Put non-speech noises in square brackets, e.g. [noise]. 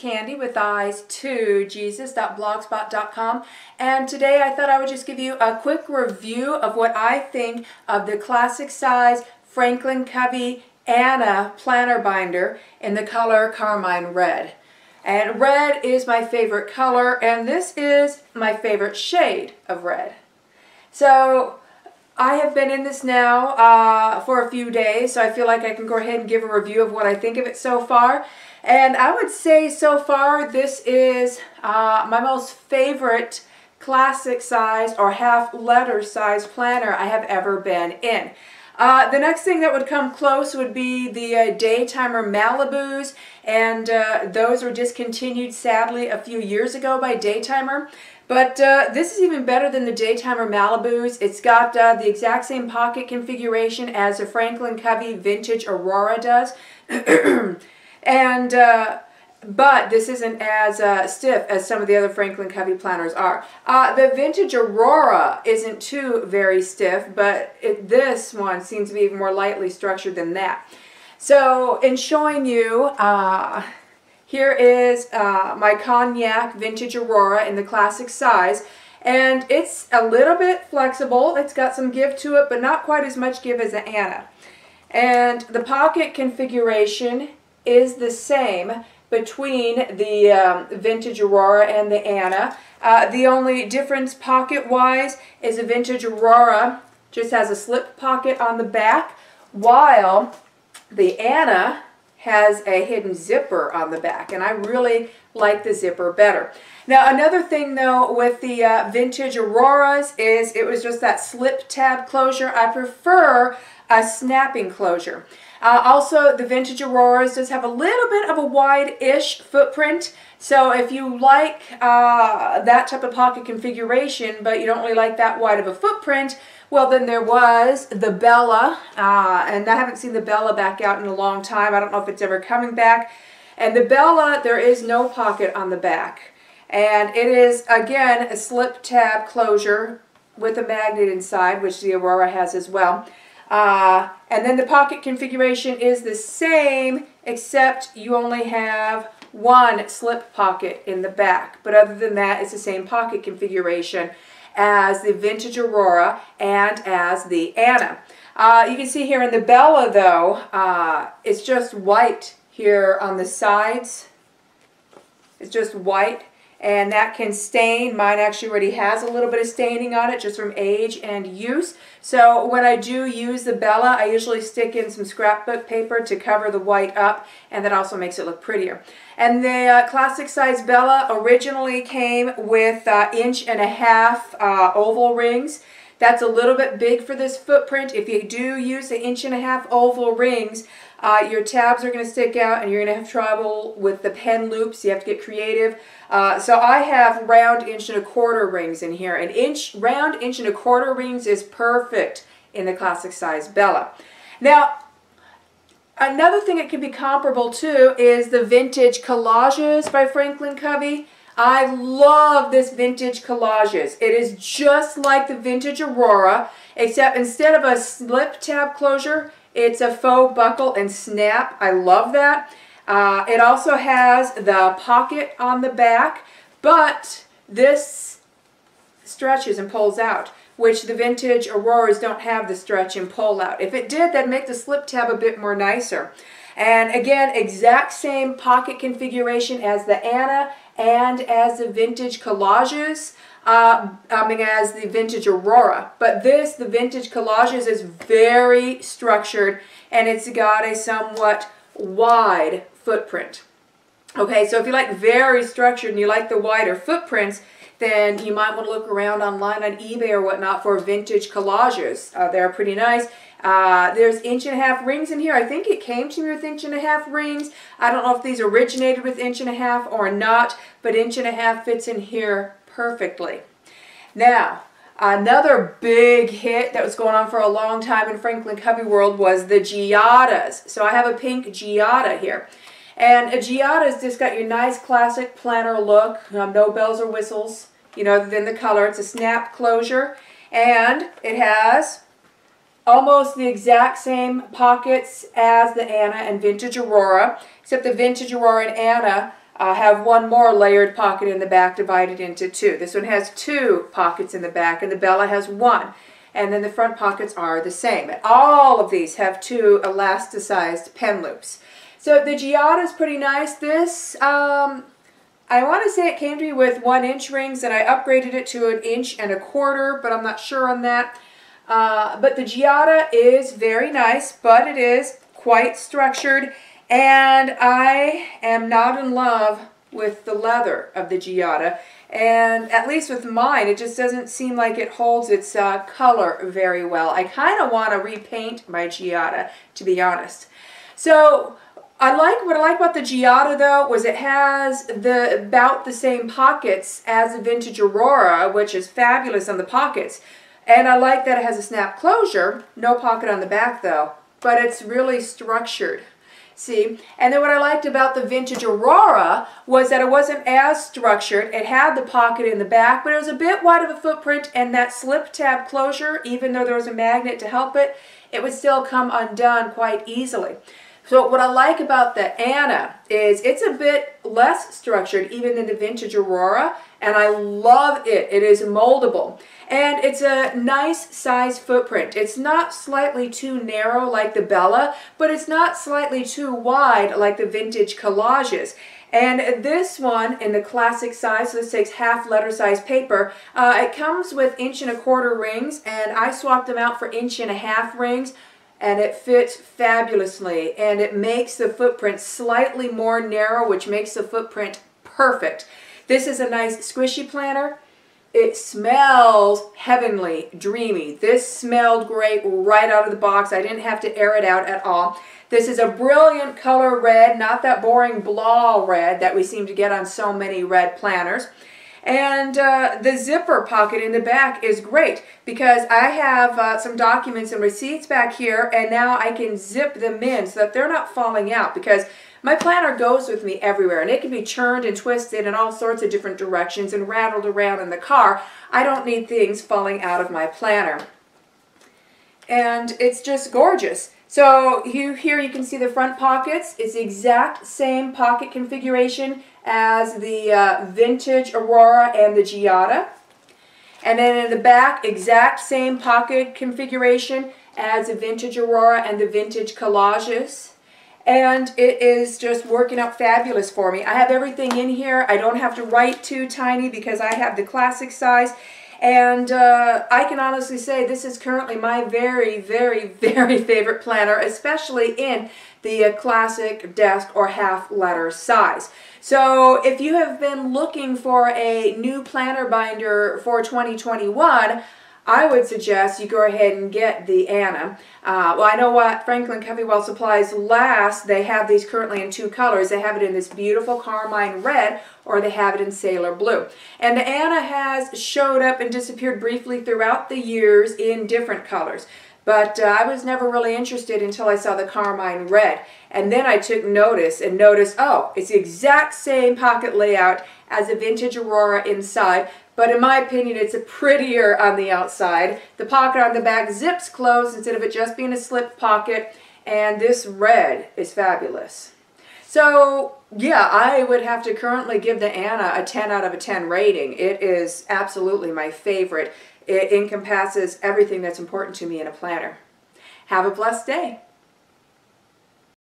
Candy with Eyes to Jesus.blogspot.com and today I thought I would just give you a quick review of what I think of the classic size Franklin Covey Anna planner binder in the color Carmine Red. And red is my favorite color and this is my favorite shade of red. So I have been in this now uh, for a few days, so I feel like I can go ahead and give a review of what I think of it so far. And I would say so far this is uh, my most favorite classic size or half letter size planner I have ever been in. Uh, the next thing that would come close would be the uh, Daytimer Malibus, and uh, those were discontinued sadly a few years ago by Daytimer. But uh, this is even better than the Daytimer Malibus. It's got uh, the exact same pocket configuration as a Franklin Covey Vintage Aurora does. [clears throat] and, uh, but this isn't as uh, stiff as some of the other Franklin Covey planners are. Uh, the Vintage Aurora isn't too very stiff, but it, this one seems to be even more lightly structured than that. So in showing you uh, here is uh, my Cognac Vintage Aurora in the classic size. And it's a little bit flexible. It's got some give to it, but not quite as much give as the Anna. And the pocket configuration is the same between the um, Vintage Aurora and the Anna. Uh, the only difference pocket-wise is the Vintage Aurora just has a slip pocket on the back, while the Anna has a hidden zipper on the back, and I really like the zipper better. Now, another thing, though, with the uh, vintage Auroras is it was just that slip tab closure. I prefer a snapping closure. Uh, also, the vintage Auroras does have a little bit of a wide-ish footprint, so if you like uh, that type of pocket configuration, but you don't really like that wide of a footprint, well, then there was the Bella, uh, and I haven't seen the Bella back out in a long time. I don't know if it's ever coming back. And the Bella, there is no pocket on the back. And it is, again, a slip tab closure with a magnet inside, which the Aurora has as well. Uh, and then the pocket configuration is the same, except you only have one slip pocket in the back. But other than that, it's the same pocket configuration as the Vintage Aurora and as the Anna. Uh, you can see here in the Bella, though, uh, it's just white here on the sides. It's just white and that can stain. Mine actually already has a little bit of staining on it just from age and use. So when I do use the Bella, I usually stick in some scrapbook paper to cover the white up and that also makes it look prettier. And the uh, classic size Bella originally came with uh, inch and a half uh, oval rings. That's a little bit big for this footprint. If you do use the inch and a half oval rings, uh, your tabs are going to stick out and you're going to have trouble with the pen loops. You have to get creative. Uh, so I have round inch and a quarter rings in here. An inch, round inch and a quarter rings is perfect in the classic size Bella. Now, another thing it can be comparable to is the vintage collages by Franklin Covey. I love this vintage collages. It is just like the vintage Aurora, except instead of a slip tab closure, it's a faux buckle and snap. I love that. Uh, it also has the pocket on the back, but this stretches and pulls out, which the vintage Auroras don't have the stretch and pull out. If it did, that'd make the slip tab a bit more nicer. And again, exact same pocket configuration as the Anna and as the vintage collages uh, I mean, as the vintage Aurora. But this, the vintage collages, is very structured and it's got a somewhat wide footprint. Okay, so if you like very structured and you like the wider footprints, then you might want to look around online on eBay or whatnot for vintage collages. Uh, they're pretty nice. Uh, there's inch and a half rings in here. I think it came to me with inch and a half rings. I don't know if these originated with inch and a half or not, but inch and a half fits in here perfectly. Now, another big hit that was going on for a long time in Franklin Covey world was the Giadas. So I have a pink Giada here. And a Giada's just got your nice classic planner look, um, no bells or whistles, you know, than the color. It's a snap closure, and it has almost the exact same pockets as the Anna and Vintage Aurora, except the Vintage Aurora and Anna uh, have one more layered pocket in the back divided into two. This one has two pockets in the back and the Bella has one. And then the front pockets are the same. All of these have two elasticized pen loops. So the Giada is pretty nice. This, um, I want to say it came to me with one inch rings and I upgraded it to an inch and a quarter, but I'm not sure on that. Uh, but the Giada is very nice, but it is quite structured and I am not in love with the leather of the Giada. And at least with mine, it just doesn't seem like it holds its uh, color very well. I kind of want to repaint my Giada, to be honest. So I like what I like about the Giada though was it has the about the same pockets as the vintage Aurora, which is fabulous on the pockets. And I like that it has a snap closure, no pocket on the back though, but it's really structured. See, and then what I liked about the vintage Aurora was that it wasn't as structured. It had the pocket in the back, but it was a bit wide of a footprint and that slip tab closure, even though there was a magnet to help it, it would still come undone quite easily. So what I like about the Anna is it's a bit less structured even than the vintage Aurora and I love it. It is moldable and it's a nice size footprint. It's not slightly too narrow like the Bella but it's not slightly too wide like the vintage collages. And this one in the classic size, so this takes half letter size paper, uh, it comes with inch and a quarter rings and I swapped them out for inch and a half rings and it fits fabulously and it makes the footprint slightly more narrow which makes the footprint perfect. This is a nice squishy planner. It smells heavenly, dreamy. This smelled great right out of the box. I didn't have to air it out at all. This is a brilliant color red, not that boring blah red that we seem to get on so many red planners. And uh, the zipper pocket in the back is great because I have uh, some documents and receipts back here and now I can zip them in so that they're not falling out because my planner goes with me everywhere and it can be churned and twisted in all sorts of different directions and rattled around in the car. I don't need things falling out of my planner. And it's just gorgeous. So you, here you can see the front pockets. It's the exact same pocket configuration as the uh, vintage Aurora and the Giada. And then in the back, exact same pocket configuration as the vintage Aurora and the vintage collages. And it is just working out fabulous for me. I have everything in here. I don't have to write too tiny because I have the classic size. And uh, I can honestly say this is currently my very, very, [laughs] very favorite planner, especially in the uh, classic desk or half letter size. So if you have been looking for a new planner binder for 2021, I would suggest you go ahead and get the Anna. Uh, well, I know what Franklin Covey While Supplies last, they have these currently in two colors. They have it in this beautiful carmine red or they have it in sailor blue. And the Anna has showed up and disappeared briefly throughout the years in different colors. But uh, I was never really interested until I saw the carmine red. And then I took notice and noticed, oh, it's the exact same pocket layout as a vintage Aurora inside, but in my opinion, it's a prettier on the outside. The pocket on the back zips closed instead of it just being a slip pocket, and this red is fabulous. So, yeah, I would have to currently give the Anna a 10 out of a 10 rating. It is absolutely my favorite. It encompasses everything that's important to me in a planner. Have a blessed day.